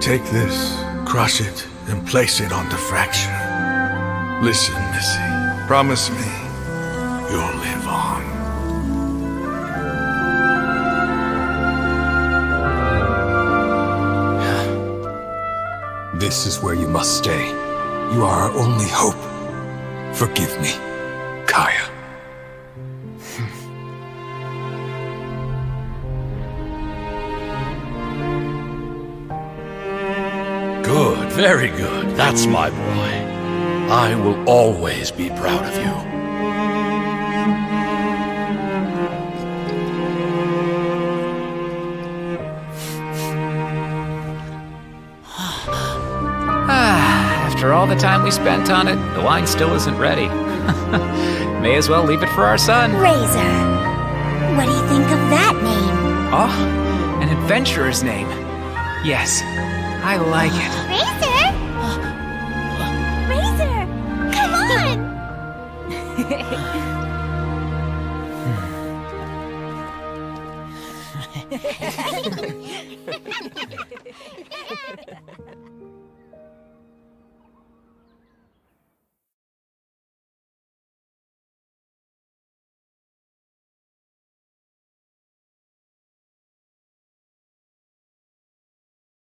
Take this, crush it, and place it on the fracture. Listen, Missy. Promise me you'll live on. This is where you must stay. You are our only hope. Forgive me, Kaeya. Good, very good. That's my boy. I will always be proud of you. After all the time we spent on it, the wine still isn't ready. May as well leave it for our son. Razor. What do you think of that name? Oh, an adventurer's name. Yes, I like it. Razor! Razor! Come on!